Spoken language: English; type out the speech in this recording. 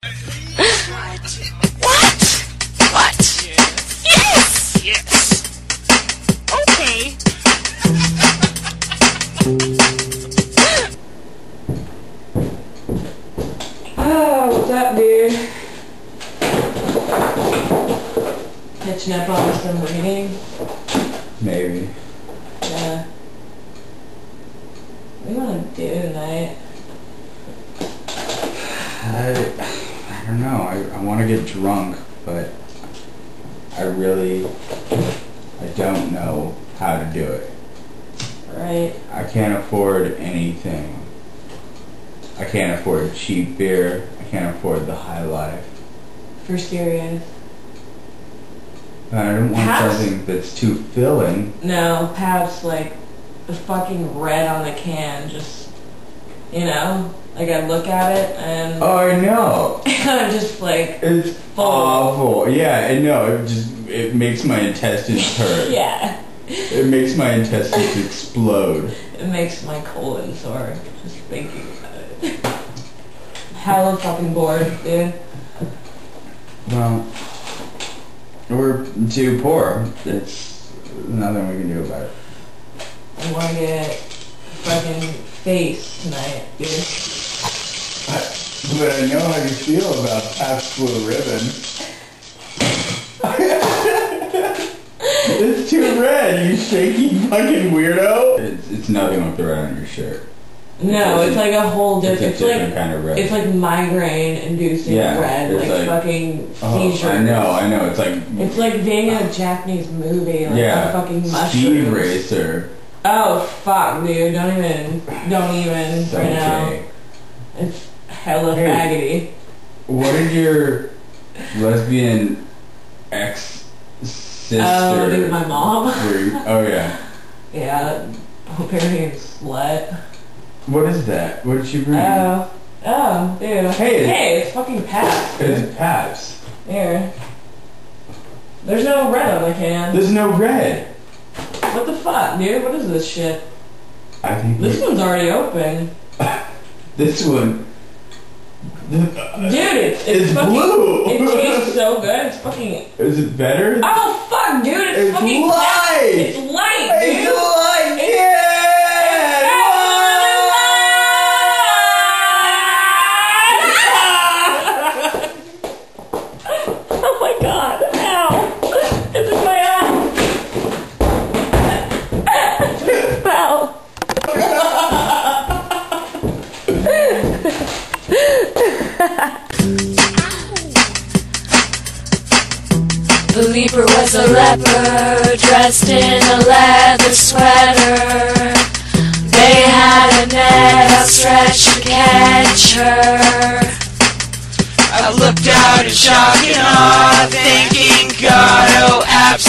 Oh? Catching up on some reading. Maybe. Yeah. What do you want to do tonight? I, know. I, I want to get drunk, but I really, I don't know how to do it. Right? I can't afford anything. I can't afford cheap beer. I can't afford the high life. For serious. And I don't want Perhaps- something that's too filling. No, perhaps like the fucking red on the can, just, you know? Like I look at it and Oh, I know. I'm just like, It's awful. Yeah, I know. It just it makes my intestines hurt. yeah. It makes my intestines explode. It makes my colon sore just thinking about it. Hella fucking bored, dude. Well, we're too poor. It's nothing we can do about it. I want to get fucking face tonight, dude. But I know how you feel about Pabst Blue Ribbon. it's too red, you shaky fucking weirdo. It's, it's nothing like the red on your shirt. No, it's like a whole It's different. It's, different like kind of red. it's like migraine inducing Yeah, red, it's like, like- fucking oh, seizure. I know, I know. It's like It's like being in a Japanese movie, like yeah, a fucking Speed mushroom. Racer. Oh fuck, dude! Don't even, don't even. It's right now, it's hella Hey. What did your lesbian ex oh, sister? Oh, dude, my mom. oh yeah. yeah, apparently slut. What is that? What did she bring? Oh, oh, dude. Hey. hey, it's fucking Pat. it's Pabst. Here. There's no red on the can. There's no red. What the fuck, dude? What is this shit? I think This one's already open. this one. Dude, it's, it's, fucking, blue. It tastes so good. It's fucking. Is it better? Oh fuck, dude! It's, It's fucking. light. The leaper was a leper dressed in a leather sweater. They had a net outstretched to catch her. I looked out in shock and awe, thinking, God, oh, abs